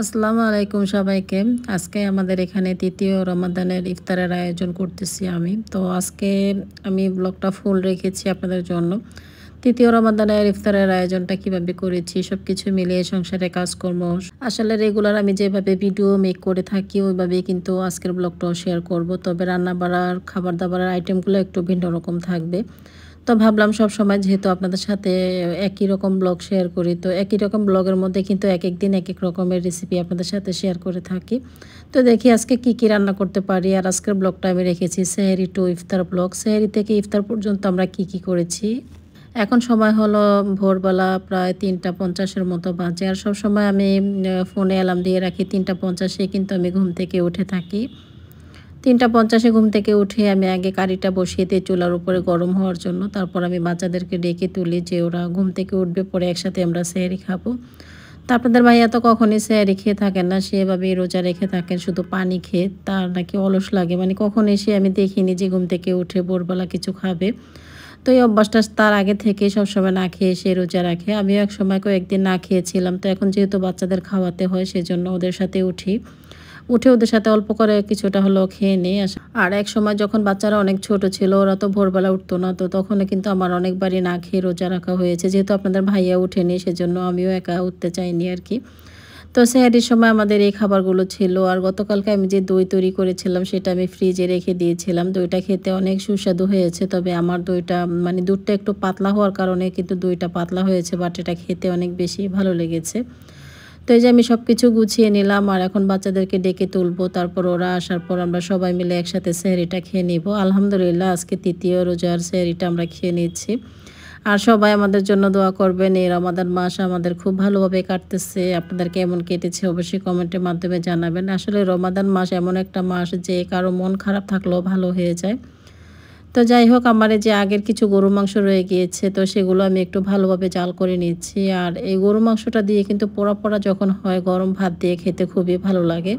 আসসালামু আলাইকুম সবাইকে। আজকে আমাদের এখানে তৃতীয় রমাদানের ইফতারের আয়োজন করতেছি আমি। তো আজকে আমি ব্লগটা ফুল রেখেছি আপনাদের জন্য। তৃতীয় রমাদানের ইফতারের আয়োজনটা কীভাবে করেছি সব কিছু মিলিয়ে সংসারে কাজকর্ম। আসলে রেগুলার আমি যেভাবে ভিডিও মেক করে থাকি, ওইভাবেই কিন্তু আজকের ব্লগটাও শেয়ার করব। তবে রান্না বাড়ার খাবার দাবারের আইটেমগুলো একটু ভিন্ন রকম থাকবে। তো ভাবলাম সব সময় যেহেতু আপনাদের সাথে একই রকম ব্লগ শেয়ার করি, তো একই রকম ব্লগের মধ্যে কিন্তু এক এক দিন এক এক রকমের রেসিপি আপনাদের সাথে শেয়ার করে থাকি। তো দেখি আজকে কি কি রান্না করতে পারি, আর আজকের ব্লগটা আমি রেখেছি সেহেরি টু ইফতার ব্লগ সেহেরি থেকে ইফতার পর্যন্ত আমরা কি কি করেছি? এখন সময় হলো ভোরবেলা প্রায় তিনটা পঞ্চাশের মতো বাজে, আর সব সময় আমি ফোনে অ্যালার্ম দিয়ে রাখি তিনটা পঞ্চাশে, কিন্তু আমি ঘুম থেকে উঠে থাকি। তিনটা পঞ্চাশে ঘুম থেকে উঠে আমি আগে কারিটা বসিয়ে দিই চুলার উপরে গরম হওয়ার জন্য। তারপর আমি বাচ্চাদেরকে ডেকে তুলি যে ওরা ঘুম থেকে উঠবে, পরে একসাথে আমরা সেহারি খাব। তা আপনাদের ভাইয়া তো কখনই সেহারি খেয়ে থাকেন না সেভাবেই রোজা রেখে থাকেন, শুধু পানি খেয়ে। তার নাকি অলস লাগে মানে কখন এসে আমি দেখিনি যে ঘুম থেকে উঠে ভোরবেলা কিছু খাবে। তো এই অভ্যাসটা তার আগে থেকে সবসময় না খেয়ে সে রোজা রাখে। আমিও এক সময় কয়েকদিন না খেয়েছিলাম, তো এখন যেহেতু বাচ্চাদের খাওয়াতে হয়, সেজন্য ওদের সাথে উঠি। উঠে ওদের সাথে অল্প করে কিছুটা হলো খেয়ে নিই আর এক সময় যখন বাচ্চারা অনেক ছোট ছিল, ওরা তো ভোরবেলা উঠতো না, তো তখন কিন্তু আমার অনেকবারই না খেয়ে রোজা রাখা হয়েছে। যেহেতু আপনাদের ভাইয়া উঠেনি, সেজন্য আমিও একা উঠতে চাইনি আর কি। তো সেহারির সময় আমাদের এই খাবারগুলো ছিল, আর গতকালকে আমি যে দই তৈরি করেছিলাম, সেটা আমি ফ্রিজে রেখে দিয়েছিলাম। দইটা খেতে অনেক সুস্বাদু হয়েছে, তবে আমার দইটা মানে দুধটা একটু পাতলা হওয়ার কারণে কিন্তু দইটা পাতলা হয়েছে, বাট এটা খেতে অনেক বেশি ভালো লেগেছে। তো এই যে আমি সব কিছু গুছিয়ে নিলাম আর এখন বাচ্চাদেরকে ডেকে তুলবো। তারপর ওরা আসার পর আমরা সবাই মিলে একসাথে সেহরিটা খেয়ে নিব। আলহামদুলিল্লাহ, আজকে তৃতীয় রোজার সেহরিটা আমরা খেয়ে নিচ্ছি। আর সবাই আমাদের জন্য দোয়া করবেন, এই রমাদান মাস আমাদের খুব ভালোভাবে কাটতেছে। আপনাদের কেমন কেটেছে অবশ্যই কমেন্টের মাধ্যমে জানাবেন। আসলে রমাদান মাস এমন একটা মাস যে কারও মন খারাপ থাকলেও ভালো হয়ে যায়। তো যাই হোক, আমার যে আগের কিছু গরু মাংস রয়ে গিয়েছে, তো সেগুলো আমি একটু ভালোভাবে জাল করে নিচ্ছি। আর এই গরু মাংসটা দিয়ে কিন্তু পোড়া পোড়া যখন হয়, গরম ভাত দিয়ে খেতে খুবই ভালো লাগে।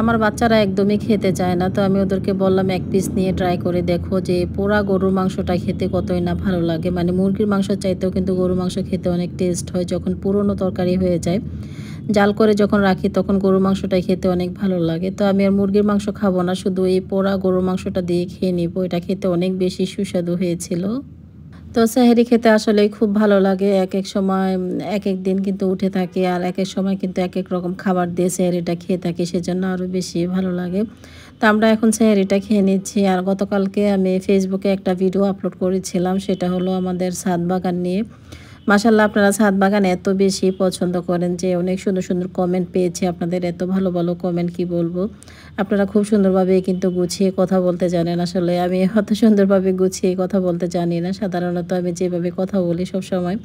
আমার বাচ্চারা একদমই খেতে চায় না, তো আমি ওদেরকে বললাম, এক পিস নিয়ে ট্রাই করে দেখো যে পোড়া গরুর মাংসটা খেতে কতই না ভালো লাগে। মানে মুরগির মাংস চাইতেও কিন্তু গরু মাংস খেতে অনেক টেস্ট হয়, যখন পুরনো তরকারি হয়ে যায়। জাল করে যখন রাখি, তখন গরুর মাংসটাই খেতে অনেক ভালো লাগে। তো আমি আর মুরগির মাংস খাব না, শুধু এই পোড়া গরুর মাংসটা দিয়ে খেয়ে নিব। এটা খেতে অনেক বেশি সুস্বাদু হয়েছিল। তো সাহেরি খেতে আসলে খুব ভালো লাগে। এক এক সময়, এক এক দিন কিন্তু উঠে থাকে আর এক এক সময় কিন্তু এক এক রকম খাবার দিয়ে সাহেরিটা খেয়ে থাকি, সেজন্য আরও বেশি ভালো লাগে। তো আমরা এখন সাহেরিটা খেয়ে নিচ্ছি। আর গতকালকে আমি ফেসবুকে একটা ভিডিও আপলোড করেছিলাম, সেটা হলো আমাদের সাত বাগান নিয়ে। মাসাল্লাহ আপনারা ছাদ বাগান এত বেশি পছন্দ করেন যে অনেক সুন্দর সুন্দর কমেন্ট পেয়েছি। আপনাদের এত ভালো ভালো কমেন্ট কি বলব? আপনারা খুব সুন্দরভাবে কিন্তু গুছিয়ে কথা বলতে জানেন। আসলে আমি অত সুন্দরভাবে গুছিয়ে কথা বলতে জানি না। সাধারণত আমি যেভাবে কথা বলি সব সময়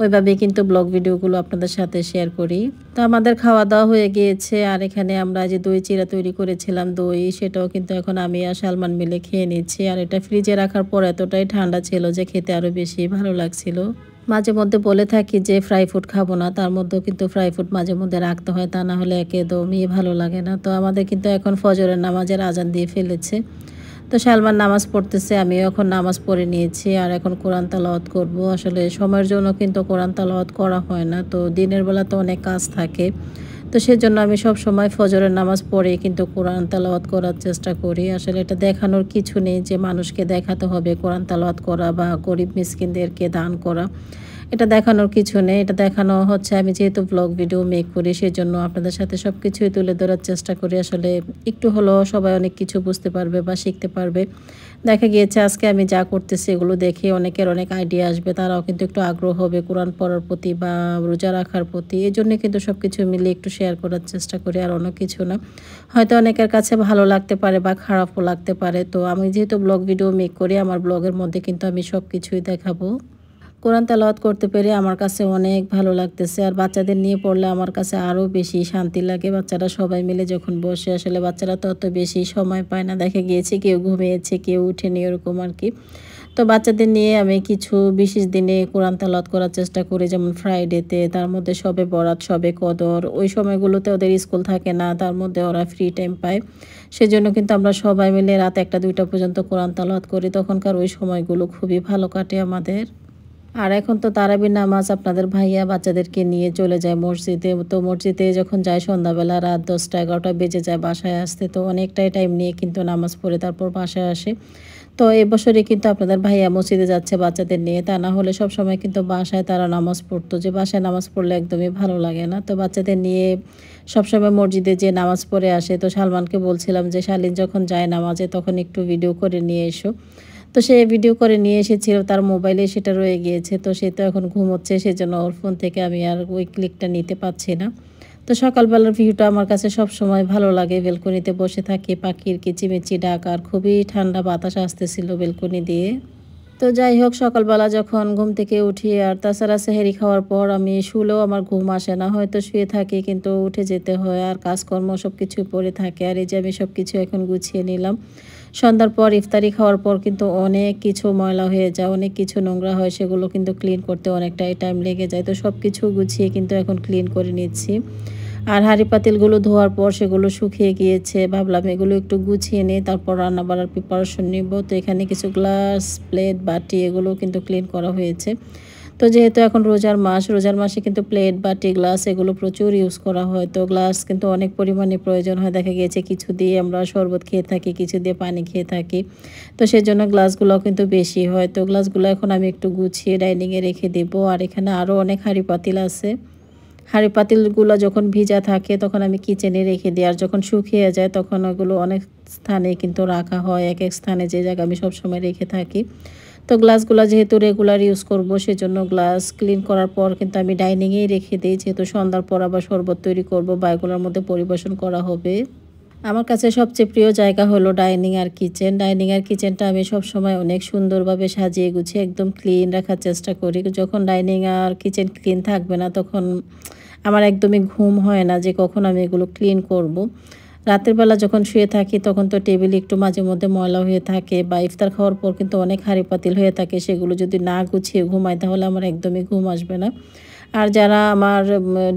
ওইভাবেই কিন্তু ব্লগ ভিডিওগুলো আপনাদের সাথে শেয়ার করি। তো আমাদের খাওয়া দাওয়া হয়ে গিয়েছে আর এখানে আমরা যে দই চিরা তৈরি করেছিলাম, দই সেটাও কিন্তু এখন আমি আর সালমান মিলে খেয়ে নিচ্ছি। আর এটা ফ্রিজে রাখার পর এতটাই ঠান্ডা ছিল যে খেতে আরও বেশি ভালো লাগছিল। মাঝে মধ্যে বলে থাকি যে, ফ্রাই ফুড খাব না। তার মধ্যেও কিন্তু ফ্রাই ফুড মাঝে মধ্যে রাখতে হয়, তা না হলে একদমই ভালো লাগে না। তো আমাদের কিন্তু এখন ফজরের নামাজের আজান দিয়ে ফেলেছে। তো সালমান নামাজ পড়তেছে, আমিও এখন নামাজ পড়ে নিয়েছি আর এখন কোরআন তালাওয়াত করব। আসলে সময়ের জন্য কিন্তু কোরআন তালাওয়াত করা হয় না। তো দিনের বেলা তো অনেক কাজ থাকে। তো সেজন্য আমি সব সময় ফজরের নামাজ পড়ে কিন্তু কোরআন তালাওয়াত করার চেষ্টা করি। আসলে এটা দেখানোর কিছু নেই যে মানুষকে দেখাতে হবে কোরআন তালাওয়াত করা বা গরিব মিসকিনদেরকে দান করা। এটা দেখানোর কিছু নেই। এটা দেখানো হচ্ছে আমি যেহেতু ব্লগ ভিডিও মেক করি সেই জন্য আপনাদের সাথে সব কিছুই তুলে ধরার চেষ্টা করি। আসলে একটু হলেও সবাই অনেক কিছু বুঝতে পারবে বা শিখতে পারবে। দেখা গিয়েছে আজকে আমি যা করতেছি এগুলো দেখে অনেকের অনেক আইডিয়া আসবে, তারাও কিন্তু একটু আগ্রহ হবে কোরআন পড়ার প্রতি বা রোজা রাখার প্রতি। এই জন্যে কিন্তু সব কিছু মিলে একটু শেয়ার করার চেষ্টা করি আর অন্য কিছু না। হয়তো অনেকের কাছে ভালো লাগতে পারে বা খারাপও লাগতে পারে। তো আমি যেহেতু ব্লগ ভিডিও মেক করি, আমার ব্লগের মধ্যে কিন্তু আমি সব কিছুই দেখাবো। কোরআন তেলাওয়াত করতে পেরে আমার কাছে অনেক ভালো লাগতেছে। আর বাচ্চাদের নিয়ে পড়লে আমার কাছে আরও বেশি শান্তি লাগে। বাচ্চারা সবাই মিলে যখন বসে, আসলে বাচ্চারা তো অত বেশি সময় পায় না। দেখে গিয়েছে কেউ ঘুমিয়েছে, কেউ উঠেনি ওরকম আর কি। তো বাচ্চাদের নিয়ে আমি কিছু বিশেষ দিনে কোরআন তালাত করার চেষ্টা করি। যেমন ফ্রাইডেতে, তার মধ্যে সবে বরাত, সবে কদর। ওই সময়গুলোতে ওদের স্কুল থাকে না, তার মধ্যে ওরা ফ্রি টাইম পায়। সেজন্য কিন্তু আমরা সবাই মিলে রাত একটা, দুইটা পর্যন্ত কোরআন তালাত করি। তখনকার ওই সময়গুলো খুবই ভালো কাটে আমাদের। আর এখন তো তারাবি নামাজ আপনাদের ভাইয়া বাচ্চাদেরকে নিয়ে চলে যায় মসজিদে। তো মসজিদে যখন যায় সন্ধ্যাবেলা রাত দশটা, এগারোটা বেজে যায় বাসায় আসতে। তো অনেকটাই টাইম নিয়ে কিন্তু নামাজ পড়ে তারপর বাসায় আসে। তো এবছরে কিন্তু আপনাদের ভাইয়া মসজিদে যাচ্ছে বাচ্চাদের নিয়ে। তা না হলে সব সময় কিন্তু বাসায় তারা নামাজ পড়তো। যে বাসায় নামাজ পড়লে একদমই ভালো লাগে না। তো বাচ্চাদের নিয়ে সবসময় মসজিদে যে নামাজ পড়ে আসে। তো সালমানকে বলছিলাম যে, শালিন যখন যায় নামাজে, তখন একটু ভিডিও করে নিয়ে এসো। তো সে ভিডিও করে নিয়ে এসেছিল, তার মোবাইলে সেটা রয়ে গিয়েছে। তো সে তো এখন ঘুমোচ্ছে, সেজন্য ওর ফোন থেকে আমি আর ওই ক্লিকটা নিতে পারছি না। তো সকালবেলার ভিউটা আমার কাছে সব সময় ভালো লাগে। বেলকনিতে বসে থাকি, পাখির কিচিমিচি ডাক আর খুবই ঠান্ডা বাতাস আসতেছিল বেলকনি দিয়ে। তো যাই হোক, সকালবেলা যখন ঘুম থেকে উঠি আর তাছাড়া সেহেরি খাওয়ার পর আমি শুলেও আমার ঘুম আসে না। হয়তো শুয়ে থাকি কিন্তু উঠে যেতে হয় আর কাজকর্ম সব কিছু পড়ে থাকে। আর এই যে আমি সব কিছু এখন গুছিয়ে নিলাম। সন্ধ্যার পর ইফতারি খাওয়ার পর কিন্তু অনেক কিছু ময়লা হয়ে যায়, অনেক কিছু নোংরা হয়, সেগুলো কিন্তু ক্লিন করতে অনেকটাই টাইম লেগে যায়। তো সব কিছু গুছিয়ে কিন্তু এখন ক্লিন করে নিচ্ছি। আর হাঁড়ি পাতিলগুলো ধোয়ার পর সেগুলো শুকিয়ে গিয়েছে, ভাবলাম এগুলো একটু গুছিয়ে নিই, তারপর রান্না বাড়ার প্রিপারেশন নিব। তো এখানে কিছু গ্লাস প্লেট বাটি এগুলো কিন্তু ক্লিন করা হয়েছে। তো যেহেতু এখন রোজার মাস, রোজার মাসে কিন্তু প্লেট, বাটি, গ্লাস এগুলো প্রচুর ইউজ করা হয়। তো গ্লাস কিন্তু অনেক পরিমাণে প্রয়োজন হয়। দেখা গিয়েছে কিছু দিয়ে আমরা শরবত খেয়ে থাকি, কিছু দিয়ে পানি খেয়ে থাকি। তো সেজন্য গ্লাসগুলো কিন্তু বেশি হয়। তো গ্লাসগুলো এখন আমি একটু গুছিয়ে ডাইনিংয়ে রেখে দেবো। আর এখানে আরও অনেক হাঁড়ি পাতিল আছে। হাঁড়ি পাতিলগুলো যখন ভিজা থাকে তখন আমি কিচেনে রেখে দিই। আর যখন শুকিয়ে যায় তখন ওগুলো অনেক স্থানে কিন্তু রাখা হয়। এক এক স্থানে যে জায়গা আমি সবসময় রেখে থাকি। তো গ্লাসগুলো যেহেতু রেগুলার ইউজ করব, সেজন্য গ্লাস ক্লিন করার পর কিন্তু আমি ডাইনিংয়েই রেখে দিই। যেহেতু সন্ধ্যার পর আবার শরবত তৈরি করব বা এগুলোর মধ্যে পরিবেশন করা হবে। আমার কাছে সবচেয়ে প্রিয় জায়গা হলো ডাইনিং আর কিচেন ডাইনিং আর কিচেনটা আমি সব সময় অনেক সুন্দরভাবে সাজিয়ে গুছিয়ে একদম ক্লিন রাখার চেষ্টা করি। যখন ডাইনিং আর কিচেন ক্লিন থাকবে না, তখন আমার একদমই ঘুম হয় না যে কখন আমি এগুলো ক্লিন করব। রাতের বেলা যখন শুয়ে থাকি, তখন তো টেবিল একটু মাঝে মধ্যে ময়লা হয়ে থাকে বা ইফতার খাওয়ার পর কিন্তু অনেক হাঁড়ি পাতিল হয়ে থাকে, সেগুলো যদি না গুছিয়ে ঘুমাই তাহলে আমার একদমই ঘুম আসবে না। আর যারা আমার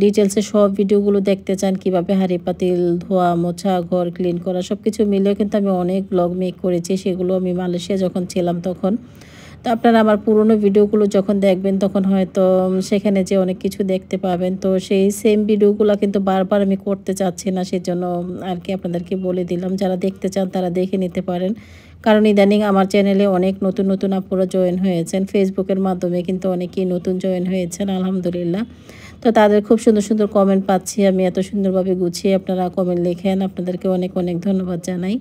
ডিটেলসে সব ভিডিওগুলো দেখতে চান, কীভাবে হাঁড়ি পাতিল ধোয়া, মোছা, ঘর ক্লিন করা সব কিছু মিলেও কিন্তু আমি অনেক ব্লগ মেক করেছি, সেগুলো আমি মালয়েশিয়া যখন ছিলাম তখন। তো আপনারা আমার পুরনো ভিডিওগুলো যখন দেখবেন, তখন হয়তো সেখানে যে অনেক কিছু দেখতে পাবেন। তো সেই সেম ভিডিওগুলো কিন্তু বারবার আমি করতে চাচ্ছি না, সেজন্য আর কি আপনাদেরকে বলে দিলাম, যারা দেখতে চান তারা দেখে নিতে পারেন। কারণ ইদানিং আমার চ্যানেলে অনেক নতুন নতুন আপুরা জয়েন হয়েছেন। ফেসবুকের মাধ্যমে কিন্তু অনেকেই নতুন জয়েন হয়েছেন, আলহামদুলিল্লাহ। তো তাদের খুব সুন্দর সুন্দর কমেন্ট পাচ্ছি। আমি এত সুন্দরভাবে গুছিয়ে আপনারা কমেন্ট লেখেন। আপনাদেরকে অনেক অনেক ধন্যবাদ জানাই।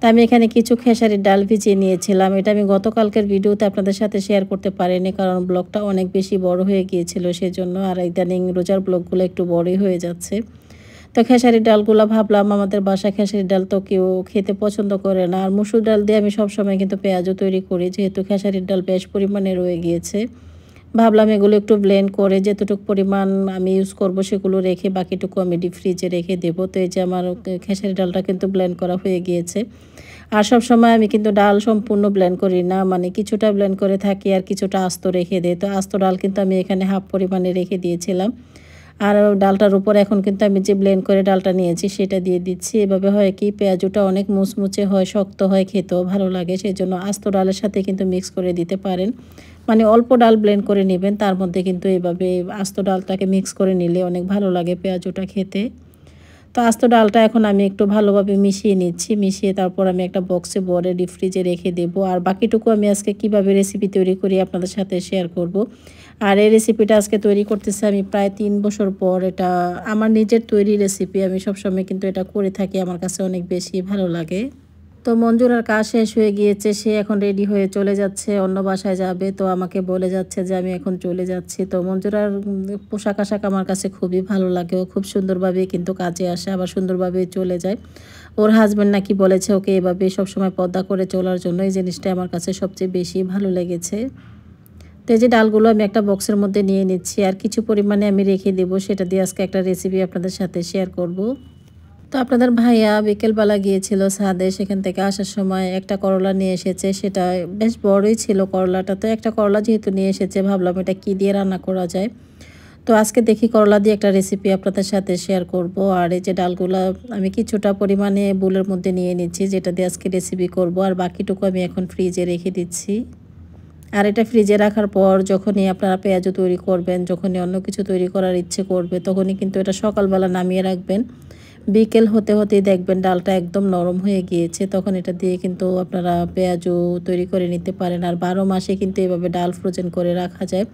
তা আমি এখানে কিছু খেসারির ডাল ভিজিয়ে নিয়েছিলাম। এটা আমি গতকালকের ভিডিওতে আপনাদের সাথে শেয়ার করতে পারিনি কারণ ব্লগটা অনেক বেশি বড় হয়ে গিয়েছিল সেজন্য আর ইদানিং রোজার ব্লগগুলো একটু বড়ই হয়ে যাচ্ছে। তো খেসারির ডালগুলো ভাবলাম আমাদের বাসা খেসারির ডাল তো কেউ খেতে পছন্দ করে না। আর মুসুর ডাল দিয়ে আমি সবসময় কিন্তু পেঁয়াজও তৈরি করি, যেহেতু খেসারির ডাল বেশ পরিমাণে রয়ে গিয়েছে। ভাবলাম এগুলো একটু ব্লেন্ড করে যেতটুকু পরিমাণ আমি ইউজ করব সেগুলো রেখে বাকিটুকু আমি ডিপ ফ্রিজে রেখে দেবো। তো এই যে আমার খেসারি ডালটা কিন্তু ব্লেন্ড করা হয়ে গিয়েছে। আর সব সময় আমি কিন্তু ডাল সম্পূর্ণ ব্লেন্ড করি না মানে কিছুটা ব্লেন্ড করে থাকি আর কিছুটা আস্ত রেখে দিই। তো আস্ত ডাল কিন্তু আমি এখানে হাফ পরিমাণে রেখে দিয়েছিলাম। আর ডালটার উপর এখন কিন্তু আমি যে ব্লেন্ড করে ডালটা নিয়েছি সেটা দিয়ে দিচ্ছি। এভাবে হয় কি, পেঁয়াজুটা অনেক মুচমুচে হয়, শক্ত হয়, খেতেও ভালো লাগে। সেই জন্য আস্ত ডালের সাথে কিন্তু মিক্স করে দিতে পারেন। মানে অল্প ডাল ব্লেন্ড করে নেবেন, তার মধ্যে কিন্তু এভাবে আস্ত ডালটাকে মিক্স করে নিলে অনেক ভালো লাগে পেঁয়াজুটা খেতে। তো আস্ত ডালটা এখন আমি একটু ভালোভাবে মিশিয়ে নিচ্ছি। মিশিয়ে তারপর আমি একটা বক্সে বরে ডিপ ফ্রিজে রেখে দেব। আর বাকিটুকু আমি আজকে কীভাবে রেসিপি তৈরি করি আপনাদের সাথে শেয়ার করব। আর এই রেসিপিটা আজকে তৈরি করতেছি আমি প্রায় তিন বছর পর। এটা আমার নিজের তৈরি রেসিপি আমি সবসময় কিন্তু এটা করে থাকি, আমার কাছে অনেক বেশি ভালো লাগে। তো মঞ্জুরার কাজ শেষ হয়ে গিয়েছে, সে এখন রেডি হয়ে চলে যাচ্ছে, অন্য বাসায় যাবে, তো আমাকে বলে যাচ্ছে যে আমি এখন চলে যাচ্ছি। তো মঞ্জুরার পোশাক আশাক আমার কাছে খুবই ভালো লাগে, ও খুব সুন্দরভাবে কিন্তু কাজে আসে, আবার সুন্দরভাবে চলে যায়। ওর হাজব্যান্ড নাকি বলেছে ওকে এভাবে সবসময় পদ্মা করে চলার জন্য এই জিনিসটা আমার কাছে সবচেয়ে বেশি ভালো লেগেছে। তো যে ডালগুলো আমি একটা বক্সের মধ্যে নিয়ে নিচ্ছি আর কিছু পরিমাণে আমি রেখে দেবো, সেটা দিয়ে আজকে একটা রেসিপি আপনাদের সাথে শেয়ার করব। তো আপনাদের ভাইয়া বিকেলবেলা গিয়েছিল সাদে সেখান থেকে আসার সময় একটা করলা নিয়ে এসেছে, সেটা বেশ বড়ই ছিল করলাটা। তো একটা করলা যেহেতু নিয়ে এসেছে, ভাবলাম এটা কি দিয়ে রান্না করা যায়। তো আজকে দেখি করলা দিয়ে একটা রেসিপি আপনাদের সাথে শেয়ার করব। আর এই যে ডালগুলা আমি কিছুটা পরিমাণে বুলের মধ্যে নিয়ে নিচ্ছি, যেটা দিয়ে আজকে রেসিপি করব। আর বাকিটুকু আমি এখন ফ্রিজে রেখে দিচ্ছি। আর এটা ফ্রিজে রাখার পর যখনই আপনারা পেঁয়াজও তৈরি করবেন, যখনই অন্য কিছু তৈরি করার ইচ্ছে করবে, তখনই কিন্তু এটা সকালবেলা নামিয়ে রাখবেন। বিকেল হতে হতেই দেখবেন ডালটা একদম নরম হয়ে গিয়েছে, তখন এটা দিয়ে কিন্তু আপনারা পেঁয়াজও তৈরি করে নিতে পারেন। আর বারো মাসে কিন্তু এভাবে ডাল ফ্রোজেন করে রাখা যায়।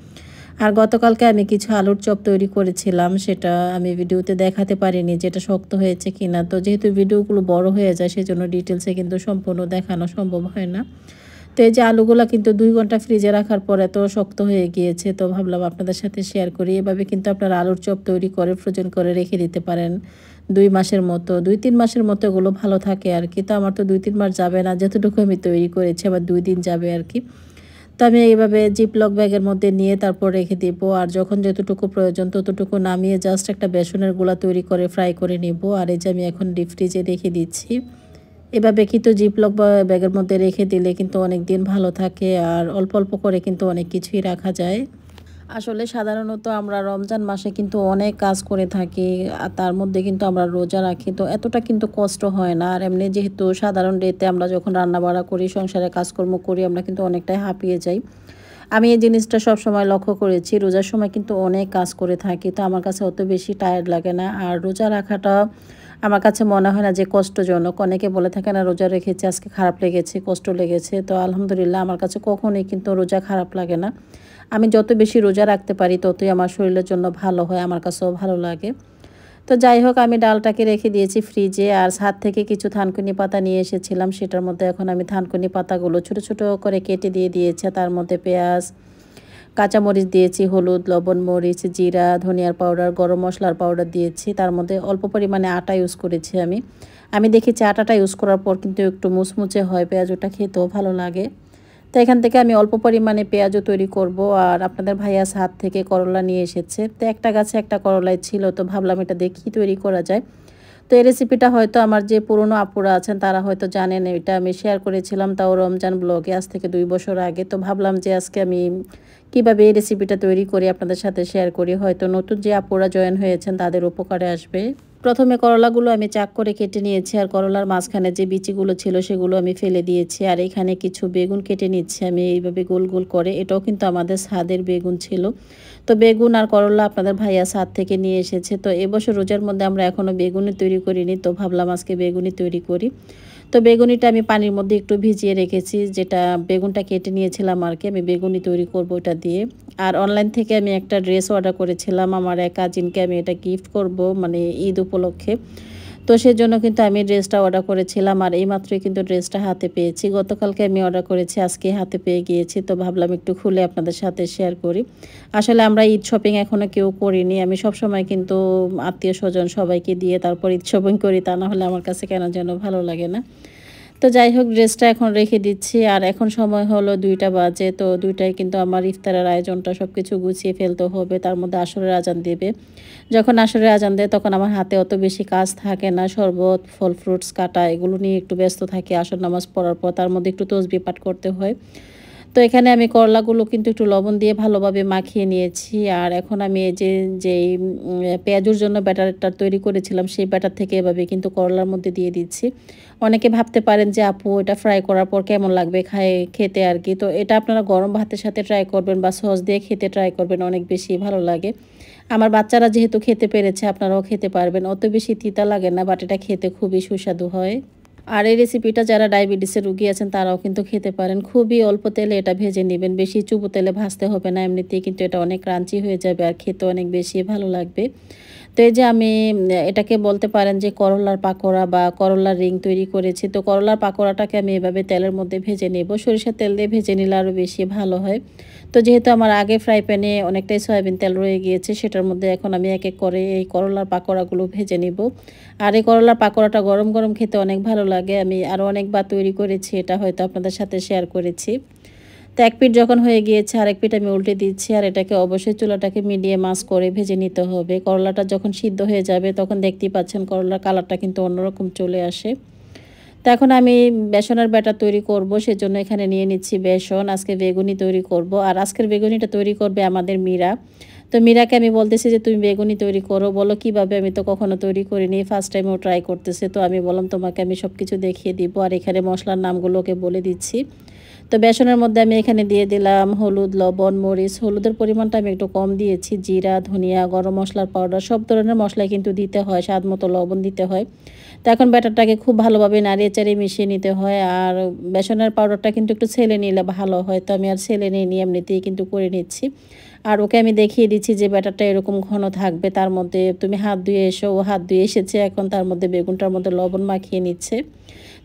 আর গতকালকে আমি কিছু আলুর চপ তৈরি করেছিলাম, সেটা আমি ভিডিওতে দেখাতে পারিনি যেটা শক্ত হয়েছে কিনা। তো যেহেতু ভিডিওগুলো বড় হয়ে যায়, সেজন্য ডিটেলসে কিন্তু সম্পূর্ণ দেখানো সম্ভব হয় না। তো এই যে আলুগুলো কিন্তু দুই ঘণ্টা ফ্রিজে রাখার পর এত শক্ত হয়ে গিয়েছে, তো ভাবলাম আপনাদের সাথে শেয়ার করি। এভাবে কিন্তু আপনারা আলুর চপ তৈরি করে ফ্রোজেন করে রেখে দিতে পারেন দুই মাসের মতো। দুই তিন মাসের মতো এগুলো ভালো থাকে আর কি। তো আমার তো দুই তিন মাস যাবে না, যতটুকু আমি তৈরি করেছি আবার দুই দিন যাবে আর কি। তো আমি এইভাবে জিপলক ব্যাগের মধ্যে নিয়ে তারপর রেখে দিব আর যখন যতটুকু প্রয়োজন ততটুকু নামিয়ে জাস্ট একটা বেসনের গুঁড়া তৈরি করে ফ্রাই করে নিব। আর এই যে আমি এখন ডিপ ফ্রিজে রেখে দিচ্ছি। এভাবে কিন্তু জিপলক ব্যাগের মধ্যে রেখে দিলে কিন্তু অনেক দিন ভালো থাকে আর অল্প অল্প করে কিন্তু অনেক কিছুই রাখা যায়। আসলে সাধারণত আমরা রমজান মাসে কিন্তু অনেক কাজ করে থাকি, আর তার মধ্যে কিন্তু আমরা রোজা রাখি, তো এতটা কিন্তু কষ্ট হয় না। আর এমনি যেহেতু সাধারণ ডেতে আমরা যখন রান্না বাড়া করি, সংসারে কাজকর্ম করি, আমরা কিন্তু অনেকটাই হাঁপিয়ে যাই। আমি এই জিনিসটা সব সময় লক্ষ্য করেছি, রোজার সময় কিন্তু অনেক কাজ করে থাকি, তো আমার কাছে অত বেশি টায়ার্ড লাগে না। আর রোজা রাখাটা আমার কাছে মনে হয় না যে কষ্টজনক। অনেকে বলে থাকে না, রোজা রেখেছি, আজকে খারাপ লেগেছে, কষ্ট লেগেছে। তো আলহামদুলিল্লাহ, আমার কাছে কখনোই কিন্তু রোজা খারাপ লাগে না। আমি যত বেশি রোজা রাখতে পারি, ততই আমার শরীরের জন্য ভালো হয়, আমার কাছেও ভালো লাগে। তো যাই হোক, আমি ডালটাকে রেখে দিয়েছি ফ্রিজে, আর ছাদ থেকে কিছু থানকুনি পাতা নিয়ে এসেছিলাম। সেটার মধ্যে এখন আমি থানকুনি পাতাগুলো ছোট ছোট করে কেটে দিয়ে দিয়েছে, তার মধ্যে পেঁয়াজ কাঁচামরিচ দিয়েছি, হলুদ, লবণ, মরিচ, জিরা, ধনিয়ার পাউডার, গরম মশলার পাউডার দিয়েছি। তার মধ্যে অল্প পরিমাণে আটা ইউজ করেছি আমি। আমি দেখেছি আটাটা ইউজ করার পর কিন্তু একটু মুচমুচে হয়, পেঁয়াজটা খেতেও ভালো লাগে। তো এখান থেকে আমি অল্প পরিমাণে পেঁয়াজও তৈরি করব আর আপনাদের ভাইয়া হাত থেকে করলা নিয়ে এসেছে। তো একটা গাছে একটা করলাই ছিল, তো ভাবলাম এটা দেখি তৈরি করা যায়? তো এই রেসিপিটা হয়তো আমার যে পুরনো আপুরা আছেন, তারা হয়তো জানেন। এটা আমি শেয়ার করেছিলাম তাও রমজান ব্লগে আজ থেকে দুই বছর আগে। তো ভাবলাম যে আজকে আমি কীভাবে এই রেসিপিটা তৈরি করি, আপনাদের সাথে শেয়ার করি। হয়তো নতুন যে আপুরা জয়েন হয়েছেন, তাদের উপকারে আসবে। প্রথমে করলাগুলো আমি চাক করে কেটে নিয়েছি আর করলার মাঝখানে যে বিচিগুলো ছিল সেগুলো আমি ফেলে দিয়েছি আর এখানে কিছু বেগুন কেটে নিচ্ছি। আমি এইভাবে গোল গোল করে, এটাও কিন্তু আমাদের স্বাদের বেগুন ছিল। তো বেগুন আর করলা আপনাদের ভাইয়া স্বাদ থেকে নিয়ে এসেছে। তো এবছর রোজার মধ্যে আমরা এখনও বেগুনি তৈরি করিনি, তো ভাবলাম আজকে বেগুনি তৈরি করি। তো বেগুনিটা আমি পানির মধ্যে একটু ভিজিয়ে রেখেছি, যেটা বেগুনটা কেটে নিয়েছিলাম আর কি, আমি বেগুনি তৈরি করব ওটা দিয়ে। আর অনলাইন থেকে আমি একটা ড্রেস অর্ডার করেছিলাম, আমার এক কাজিনকে আমি এটা গিফট করব মানে ঈদ উপলক্ষে। তো সেজন্য কিন্তু আমি ড্রেসটা অর্ডার করেছিলাম আর এইমাত্রই কিন্তু ড্রেসটা হাতে পেয়েছি। গতকালকে আমি অর্ডার করেছি, আজকে হাতে পেয়ে গিয়েছি, তো ভাবলাম একটু খুলে আপনাদের সাথে শেয়ার করি। আসলে আমরা ঈদ শপিং এখনও কেউ করিনি। আমি সব সময় কিন্তু আত্মীয় স্বজন সবাইকে দিয়ে তারপর ঈদ শপিং করি, তা না হলে আমার কাছে কেন যেন ভালো লাগে না। তো যাই হোক ড্রেসটা এখন রেখে দিচ্ছি। আর এখন সময় হলো দুইটা বাজে, তো দুইটায় কিন্তু আমার ইফতারের আয়োজনটা সব কিছু গুছিয়ে ফেলতে হবে। তার মধ্যে আসরের আজান দেবে। যখন আসরের আজান দেয়, তখন আমার হাতে অত বেশি কাজ থাকে না। শরবত, ফল ফ্রুটস কাটা, এগুলো নিয়ে একটু ব্যস্ত থাকি। আসর নামাজ পড়ার পর তার মধ্যে একটু তসবি পাঠ করতে হয়। তো এখানে আমি করলাগুলো কিন্তু একটু লবণ দিয়ে ভালোভাবে মাখিয়ে নিয়েছি। আর এখন আমি এই যে, যেই পেঁয়াজুর জন্য ব্যাটারটা তৈরি করেছিলাম, সেই ব্যাটার থেকে এভাবে কিন্তু করলার মধ্যে দিয়ে দিচ্ছি। অনেকে ভাবতে পারেন যে, আপু, এটা ফ্রাই করার পর কেমন লাগবে খায়, খেতে আর কি? তো এটা আপনারা গরম ভাতের সাথে ট্রাই করবেন বা সস দিয়ে খেতে ট্রাই করবেন, অনেক বেশি ভালো লাগে। আমার বাচ্চারা যেহেতু খেতে পেরেছে, আপনারাও খেতে পারবেন। অত বেশি তিতা লাগে না বাট এটা খেতে খুবই সুস্বাদু হয়। আর এই রেসিপিটা যারা ডায়াবেটিসের রুগী আছেন, তারাও কিন্তু খেতে পারেন। খুবই অল্প তেলে এটা ভেজে নেবেন। বেশি চুবো তেলে ভাজতে হবে না, এমনিতেই কিন্তু এটা অনেক ক্রাঞ্চি হয়ে যাবে আর খেতে অনেক বেশি ভালো লাগবে। তো এই যে আমি, এটাকে বলতে পারেন যে করলার পাকোড়া বা করলার রিং তৈরি করেছি। তো করলার পাকোড়াটাকে আমি এভাবে তেলের মধ্যে ভেজে নেব। সরিষার তেল দিয়ে ভেজে নিলে আরও বেশি ভালো হয়। তো যেহেতু আমার আগে ফ্রাই প্যানে অনেকটাই সয়াবিন তেল রয়ে গিয়েছে, সেটার মধ্যে এখন আমি এক এক করে এই করলার পাকোড়াগুলো ভেজে নিব। আর এই করলার পাকোড়াটা গরম গরম খেতে অনেক ভালো লাগে। আমি আরও অনেকবার তৈরি করেছি, এটা হয়তো আপনাদের সাথে শেয়ার করেছি। তো এক পিঠ যখন হয়ে গিয়েছে আর এক পিঠ আমি উল্টে দিচ্ছি, আর এটাকে অবশ্যই চুলাটাকে মিডিয়াম মাছ করে ভেজে নিতে হবে। করলাটা যখন সিদ্ধ হয়ে যাবে, তখন দেখতেই পাচ্ছেন করলার কালারটা কিন্তু অন্যরকম চলে আসে। তো এখন আমি বেসনের ব্যাটার তৈরি করব, সেজন্য এখানে নিয়ে নিচ্ছি বেসন, আজকে বেগুনি তৈরি করব। আর আজকের বেগুনিটা তৈরি করবে আমাদের মীরা। তো মীরাকে আমি বলতেছি যে, তুমি বেগুনি তৈরি করো। বলো, কীভাবে? আমি তো কখনো তৈরি করিনি ফার্স্ট টাইম ও ট্রাই করতেছে। তো আমি বললাম, তোমাকে আমি সব কিছু দেখিয়ে দিব। আর এখানে মশলার নামগুলোকে বলে দিচ্ছি। তো বেসনের মধ্যে আমি এখানে দিয়ে দিলাম হলুদ, লবণ, মরিচ। হলুদের পরিমাণটা আমি একটু কম দিয়েছি। জিরা, ধনিয়া, গরম মশলার পাউডার সব ধরনের মশলাই কিন্তু দিতে হয়, স্বাদ মতো লবণ দিতে হয়। তো এখন ব্যাটারটাকে খুব ভালোভাবে নাড়িয়ে চাড়িয়ে মিশিয়ে নিতে হয়। আর বেসনের পাউডারটা কিন্তু একটু ছেলে নিলে ভালো হয়। তো আমি আর ছেলে নিয়ে এমনিতেই কিন্তু করে নিচ্ছি। আর ওকে আমি দেখিয়ে দিচ্ছি যে ব্যাটারটা এরকম ঘন থাকবে, তার মধ্যে তুমি হাত ধুয়ে এসো। ও হাত ধুয়ে এসেছে, এখন তার মধ্যে বেগুনটার মধ্যে লবণ মাখিয়ে নিচ্ছে।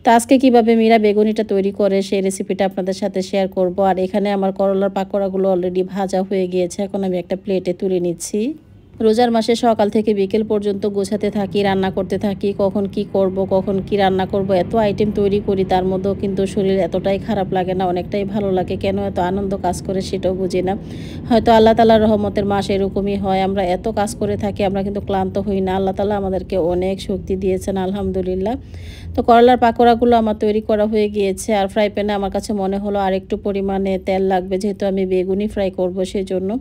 তো আজকে কীভাবে মীরা বেগুনিটা তৈরি করে সেই রেসিপিটা আপনাদের সাথে শেয়ার করব। আর এখানে আমার করলার পাকোড়াগুলো অলরেডি ভাজা হয়ে গিয়েছে, এখন আমি একটা প্লেটে তুলে নিচ্ছি। রোজার মাসে সকাল থেকে বিকেল পর্যন্ত গোছাতে থাকি, রান্না করতে থাকি, কখন কি করব, কখন কি রান্না করব, এত আইটেম তৈরি করি, তার মধ্যেও কিন্তু শরীর এতটাই খারাপ লাগে না, অনেকটাই ভালো লাগে, কেন এত আনন্দ কাজ করে সেটাও বুঝি না। হয়তো আল্লাহ তালার রহমতের মাস এরকমই হয়, আমরা এত কাজ করে থাকি, আমরা কিন্তু ক্লান্ত হই না, আল্লাহ তালা আমাদেরকে অনেক শক্তি দিয়েছেন, আলহামদুলিল্লাহ। তো করলার পাকোড়াগুলো আমার তৈরি করা হয়ে গিয়েছে, আর ফ্রাই প্যানে আমার কাছে মনে হলো আরেকটু পরিমাণে তেল লাগবে, যেহেতু আমি বেগুনি ফ্রাই করব সেই জন্য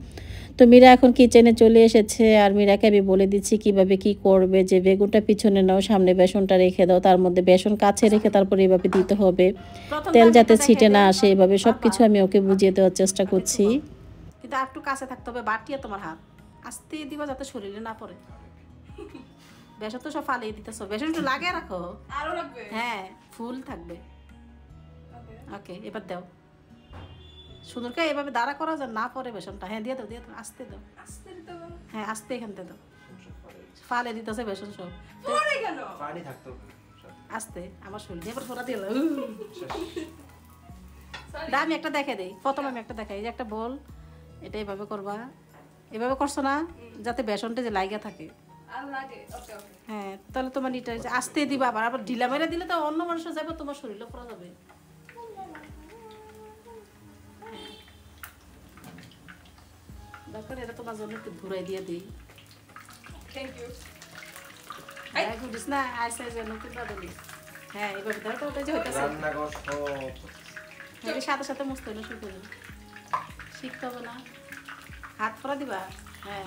তো মীরা এখন কিচেনে চলে এসেছে আর মীরাকে আমি বলে দিচ্ছি কীভাবে কি করবে যে বেগুনটা পিছনে নাও সামনে বেসনটা রেখে দাও তার মধ্যে বেসন কাছে রেখে তারপরে এভাবে দিতে হবে। তেল যাতে ছিটে না আসে এভাবে সব কিছু আমি ওকে বুঝিয়ে দেওয়ার চেষ্টা করছি। কিন্তু একটু কাছে থাকতে হবে বাটিয়ে তোমার হাত। আস্তে দিবা যাতে শরীরে না পড়ে। বেসন তো সব ফালিয়ে দিতেছো। বেসন একটু লাগিয়ে রাখো। আরও লাগবে? হ্যাঁ ফুল থাকবে। ওকে এবার দাও। সুন্দর করে এভাবে দাঁড়া করা যায় না পরে বেসনটা হ্যাঁ দিয়ে দাও দিয়ে দাও আস্তে দাও। আস্তে দিতে হবে। হ্যাঁ আস্তে এখান থেকে দাও। ফালে দিতেছে বেসন সব। আস্তে আমার শরীর এবার ফোরা দিয়ে আমি একটা দেখে দিই। প্রথম আমি একটা দেখাই এই যে একটা বল এটা এভাবে করবা। এভাবে করছ না যাতে বেসনটা যে লাইগা থাকে। আর লাগে ওকে ওকে। হ্যাঁ তাহলে তোমার এটা আস্তে দিবা আবার। আবার ঢিলা মেরে দিলে তো অন্য মানুষের যাবে তোমার শরীরও পড়া যাবে। দরকার এটা তোমার জন্য একটু ঘুরাই দিয়ে দিই। থ্যাংক ইউ হ্যাঁ ঘুরিস না আইসা যেন হ্যাঁ এবার ধরো তো ওটা যে হইতেছে। সাথে সাথে মুছতে হলে শুরু শিখতে হবে না। হাত পরা দিবা? হ্যাঁ।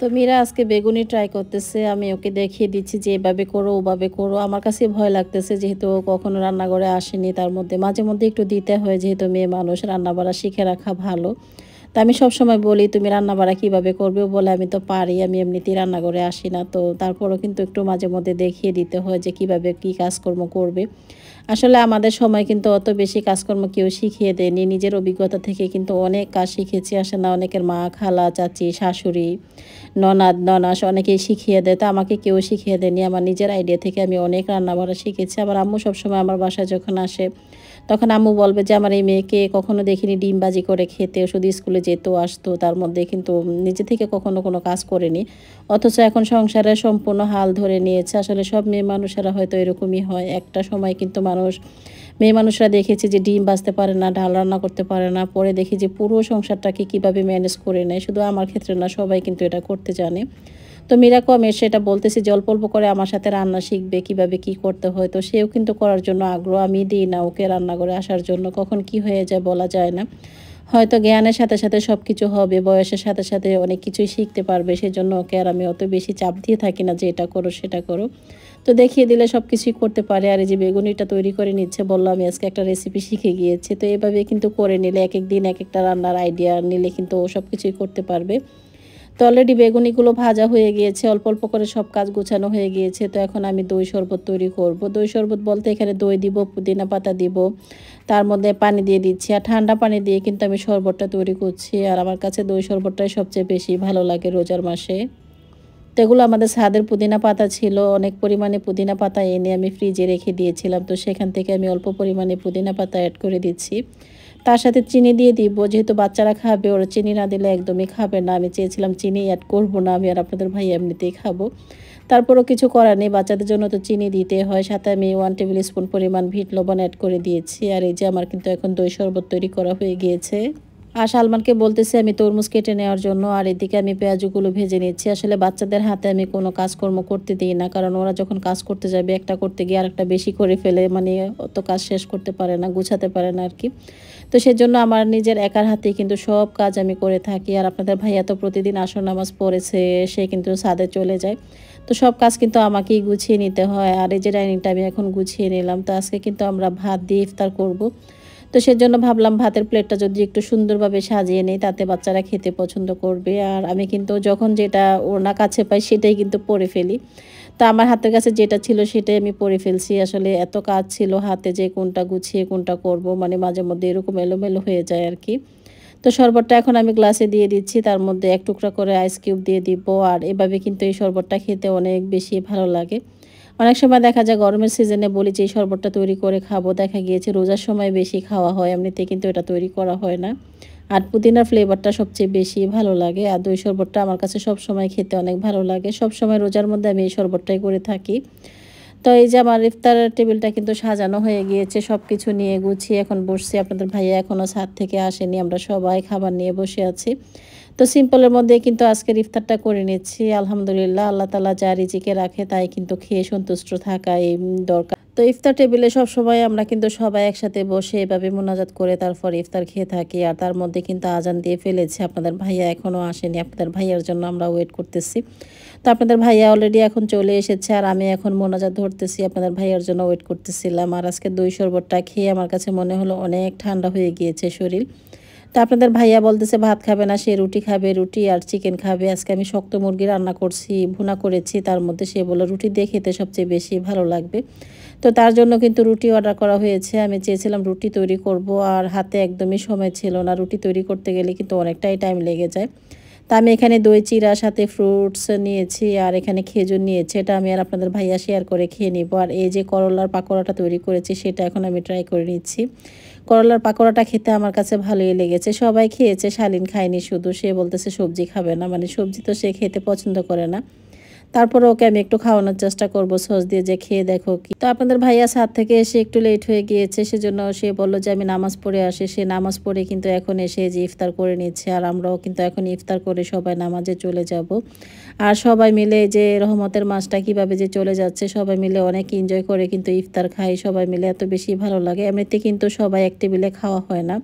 তো মীরা আজকে বেগুনি ট্রাই করতেছে, আমি ওকে দেখিয়ে দিচ্ছি যে এভাবে করো, ওভাবে করো। আমার কাছে ভয় লাগতেছে যেহেতু কখনো রান্নাঘরে আসেনি, তার মধ্যে মাঝে মধ্যে একটু দিতে হয়, যেহেতু মেয়ে মানুষ রান্না বাড়া শিখে রাখা ভালো। আমি সবসময় বলি, তুমি রান্না বাড়া কীভাবে করবে? বলে, আমি তো পারি, আমি এমনিতেই রান্নাঘরে আসি না। তো তারপরও কিন্তু একটু মাঝে মধ্যে দেখিয়ে দিতে হয় যে কীভাবে কি কাজকর্ম করবে। আসলে আমাদের সময় কিন্তু অত বেশি কাজকর্ম কেউ শিখিয়ে দেয়নি। নিজের অভিজ্ঞতা থেকে কিন্তু অনেক কাজ শিখেছি, আসে না, অনেকের মা, খালা, চাচি, শাশুড়ি ননাদ ননাস অনেকেই শিখিয়ে দেয়। তো আমাকে কেউ শিখিয়ে দেয়নি। আমার নিজের আইডিয়া থেকে আমি অনেক রান্না বান্না শিখেছি। আবার আম্মু সবসময় আমার বাসায় যখন আসে তখন আম্মু বলবে যে, আমার এই মেয়েকে কখনো দেখিনি ডিম বাজি করে খেতে, শুধু স্কুলে যেত আসতো, তার মধ্যে কিন্তু নিজে থেকে কখনো কোনো কাজ করেনি। অথচ এখন সংসারের সম্পূর্ণ হাল ধরে নিয়েছে। আসলে সব মেয়ে মানুষেরা হয়তো এরকমই হয়। একটা সময় কিন্তু মানুষ, মেয়ে মানুষরা দেখেছে যে, ডিম বাজতে পারে না, ডাল রান্না করতে পারে না। পরে দেখি যে, পুরো সংসারটাকে কীভাবে ম্যানেজ করে নেয়। শুধু আমার ক্ষেত্রে না, সবাই কিন্তু এটা করতে জানে। তো মীরাকেও আমি সেটা বলতেছি অল্প অল্প করে আমার সাথে রান্না শিখবে, কীভাবে কি করতে হয়। তো সেও কিন্তু করার জন্য আগ্রহ, আমি দিই না ওকে রান্না করে আসার জন্য, কখন কি হয়ে যায় বলা যায় না। হয়তো জ্ঞানের সাথে সাথে সব কিছু হবে, বয়সের সাথে সাথে অনেক কিছুই শিখতে পারবে, সেজন্য ওকে আর আমি অত বেশি চাপ দিয়ে থাকি না যে এটা করো, সেটা করো। তো দেখিয়ে দিলে সব কিছুই করতে পারে, আর এই যে বেগুনিটা তৈরি করে নিচ্ছে, বলল আমি আজকে একটা রেসিপি শিখে গিয়েছি। তো এভাবে কিন্তু করে নিলে এক এক দিন এক একটা রান্নার আইডিয়া নিলে কিন্তু ও সব কিছুই করতে পারবে। তো অলরেডি বেগুনিগুলো ভাজা হয়ে গিয়েছে, অল্প অল্প করে সব কাজ গোছানো হয়ে গিয়েছে, তো এখন আমি দই শরবত তৈরি করব। দই শরবত বলতে এখানে দই দিব, পুদিনা পাতা দিব, তার মধ্যে পানি দিয়ে দিচ্ছি, আর ঠান্ডা পানি দিয়ে কিন্তু আমি শরবতটা তৈরি করছি, আর আমার কাছে দই শরবতটাই সবচেয়ে বেশি ভালো লাগে রোজার মাসে। তো এগুলো আমাদের ছাদের পুদিনা পাতা ছিল, অনেক পরিমাণে পুদিনা পাতা এনে আমি ফ্রিজে রেখে দিয়েছিলাম, তো সেখান থেকে আমি অল্প পরিমাণে পুদিনা পাতা অ্যাড করে দিচ্ছি। তার সাথে চিনি দিয়ে দিব। যেহেতু বাচ্চারা খাবে, ওরা চিনি না দিলে একদমই খাবে না। আমি চেয়েছিলাম চিনি অ্যাড করব না, আমি আর আপনাদের ভাই এমনিতেই খাব। তারপরও কিছু করার নেই, বাচ্চাদের জন্য তো চিনি দিতে হয়। সাথে আমি ওয়ান টেবিল স্পুন পরিমাণ ভিট লবণ অ্যাড করে দিয়েছি। আর এই যে আমার কিন্তু এখন দই শরবত তৈরি করা হয়ে গিয়েছে। আর সালমানকে বলতেছি, আমি তরমুজ কেটে নেওয়ার জন্য আর এদিকে আমি পেঁয়াজগুলো ভেজে নিচ্ছি। আসলে বাচ্চাদের হাতে আমি কোনো কাজকর্ম করতে দিই না, কারণ ওরা যখন কাজ করতে যাবে, একটা করতে গিয়ে আরেকটা বেশি করে ফেলে মানে অত কাজ শেষ করতে পারে না, গুছাতে পারে না আর কি তো সেজন্য আমার নিজের একার হাতেই কিন্তু সব কাজ আমি করে থাকি। আর আপনাদের ভাইয়া তো প্রতিদিন আসর নামাজ পড়েছে, সে কিন্তু সাদে চলে যায়। তো সব কাজ কিন্তু আমাকেই গুছিয়ে নিতে হয়। আর এই যে ডাইনিংটা আমি এখন গুছিয়ে নিলাম, তো আজকে কিন্তু আমরা ভাত দিয়ে ইফতার করব। তো সেজন্য ভাবলাম ভাতের প্লেটটা যদি একটু সুন্দরভাবে সাজিয়ে নিই, তাতে বাচ্চারা খেতে পছন্দ করবে। আর আমি কিন্তু যখন যেটা ওনা কাছে পাই, সেটাই কিন্তু পরে ফেলি। তো আমার হাতের কাছে যেটা ছিল, সেটাই আমি পরে ফেলছি। আসলে এত কাজ ছিল হাতে যে কোনটা গুছিয়ে কোনটা করব মানে মাঝে মধ্যে এরকম এলোমেলো হয়ে যায় আর কি। তো শরবতটা এখন আমি গ্লাসে দিয়ে দিচ্ছি, তার মধ্যে এক টুকরা করে আইস কিউব দিয়ে দিব। আর এভাবে কিন্তু এই শরবতটা খেতে অনেক বেশি ভালো লাগে। অনেক সময় দেখা যায় গরমের সিজনে বলি যে, এই শরবতটা তৈরি করে খাব। দেখা গিয়েছে রোজার সময় বেশি খাওয়া হয়, এমনিতে কিন্তু এটা তৈরি করা হয় না। আর পুদিনার ফ্লেভারটা সবচেয়ে বেশি ভালো লাগে। আর দই শরবতটা আমার কাছে সব সময় খেতে অনেক ভালো লাগে। সব সময় রোজার মধ্যে আমি এই শরবতটাই করে থাকি। তো এই যে আমার ইফতার টেবিলটা কিন্তু সাজানো হয়ে গিয়েছে সব কিছু নিয়ে গুছিয়ে এখন বসছি। আপনাদের ভাইয়া এখনও ছাদ থেকে আসেনি, আমরা সবাই খাবার নিয়ে বসে আছি। তো সিম্পলের মধ্যে কিন্তু আজকের ইফতারটা করে নিচ্ছি। আলহামদুলিল্লাহ, আল্লাহ তালা যা রিজিকে রাখে তাই কিন্তু খেয়ে সন্তুষ্ট থাকাই দরকার। তো ইফতার টেবিলে সব সময় আমরা কিন্তু সবাই একসাথে বসে এভাবে মোনাজাত করে তারপর ইফতার খেয়ে থাকি আর তার মধ্যে কিন্তু আজান দিয়ে ফেলেছে। আপনাদের ভাইয়া এখনও আসেনি, আপনাদের ভাইয়ার জন্য আমরা ওয়েট করতেছি। তো আপনাদের ভাইয়া অলরেডি এখন চলে এসেছে আর আমি এখন মোনাজাত ধরতেছি, আপনাদের ভাইয়ার জন্য ওয়েট করতেছিলাম। আর আজকে দই শরবতটা খেয়ে আমার কাছে মনে হলো অনেক ঠান্ডা হয়ে গিয়েছে শরীর। তো আপনাদের ভাইয়া বলতেছে, ভাত খাবে না, সে রুটি খাবে, রুটি আর চিকেন খাবে। আজকে আমি শক্ত মুরগি রান্না করছি, ভুনা করেছি। তার মধ্যে সে বলল, রুটি দিয়ে খেতে সবচেয়ে বেশি ভালো লাগবে। তো তার জন্য কিন্তু রুটি অর্ডার করা হয়েছে। আমি চেয়েছিলাম রুটি তৈরি করব আর হাতে একদমই সময় ছিল না। রুটি তৈরি করতে গেলে কিন্তু অনেকটাই টাইম লেগে যায়। তা আমি এখানে দই, চিরা, সাথে ফ্রুটস নিয়েছি আর এখানে খেজুর নিয়েছি। এটা আমি আর আপনাদের ভাইয়া শেয়ার করে খেয়ে নিব। আর এই যে করলার পাকোড়াটা তৈরি করেছি, সেটা এখন আমি ট্রাই করে নিচ্ছি। করলার পাকোড়াটা খেতে আমার কাছে ভালোই লেগেছে। সবাই খেয়েছে, শালিন খায়নি শুধু। সে বলতেছে, সবজি খাবে না। মানে সবজি তো সে খেতে পছন্দ করে না। তারপরে ওকে আমি একটু খাওয়ানোর চেষ্টা করব, সস দিয়ে যে খেয়ে দেখো কি। তো আপনাদের ভাইয়া সাত থেকে এসে একটু লেট হয়ে গিয়েছে, সেজন্য সে বলল যে আমি নামাজ পড়ে আসি। সে নামাজ পড়ে কিন্তু এখন এসে যে ইফতার করে নিচ্ছে, আর আমরাও কিন্তু এখন ইফতার করে সবাই নামাজে চলে যাব। আর সবাই মিলে যে রহমতের মাসটা কীভাবে যে চলে যাচ্ছে, সবাই মিলে অনেক এনজয় করে কিন্তু ইফতার খাই, সবাই মিলে এত বেশি ভালো লাগে। এমনিতে কিন্তু সবাই এক টেবিলে খাওয়া হয় না।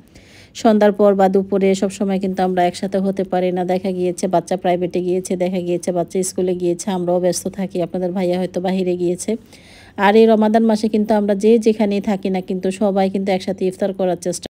সন্ধ্যার পর বা দুপুরে সব সময় কিন্তু আমরা একসাথে হতে পারি না। দেখা গিয়েছে বাচ্চা প্রাইভেটে গিয়েছে, দেখা গিয়েছে বাচ্চা স্কুলে গিয়েছে, আমরাও ব্যস্ত থাকি, আপনাদের ভাইয়া হয়তো বাহিরে গিয়েছে। আর এই রমাদান মাসে কিন্তু আমরা যে যেখানেই থাকি না কিন্তু সবাই কিন্তু একসাথে ইফতার করার চেষ্টা